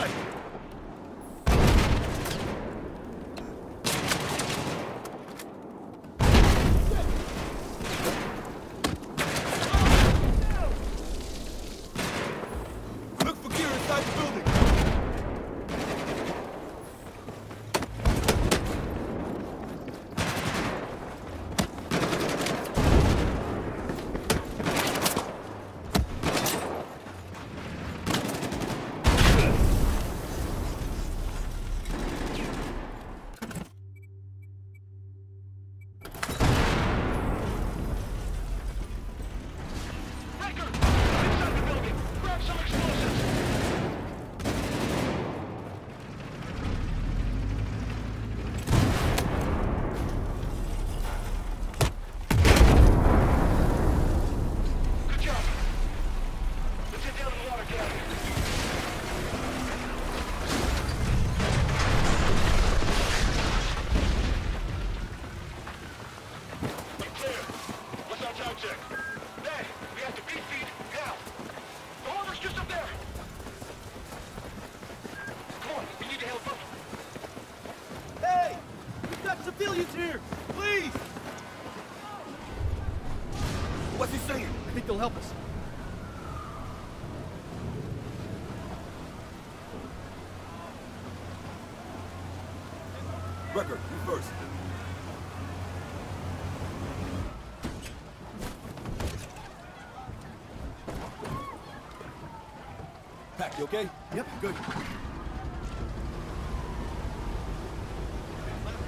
Recker, check? Hey, we have to beat feet now. The water's just up there. Come on, we need to help up. Hey! We've got civilians here! Please! What's he saying? I think they'll help us. Recker, you first. Pac, you okay? Yep, good.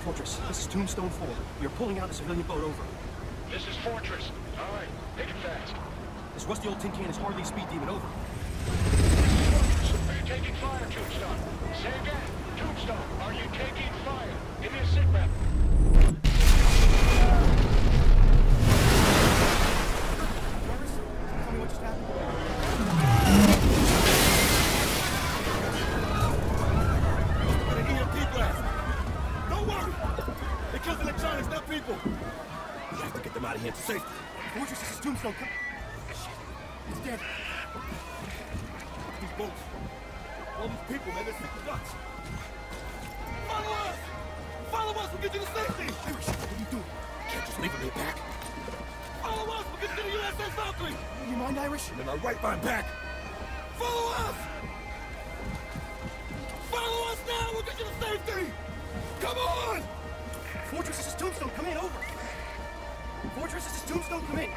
Fortress, this is Tombstone 4. We are pulling out a civilian boat over. This is Fortress. All right, make it fast. This rusty old tin can is hardly speed demon over. Fortress, are you taking fire, Tombstone? Say out of here to safety. Fortress, is Tombstone. Come. Shit. He's dead. These boats. All these people, man, they're sick nuts. Follow us! Follow us, we'll get you to safety! Irish, what are you doing? Can't just leave him here back. Follow us, we'll get you to the USS Valkyrie! You mind, Irish? And then our right behind back! Follow us! Follow us now, we'll get you to safety! Come on! Fortress, is Tombstone. Come in, over. Fortress, is Tombstone. Come in.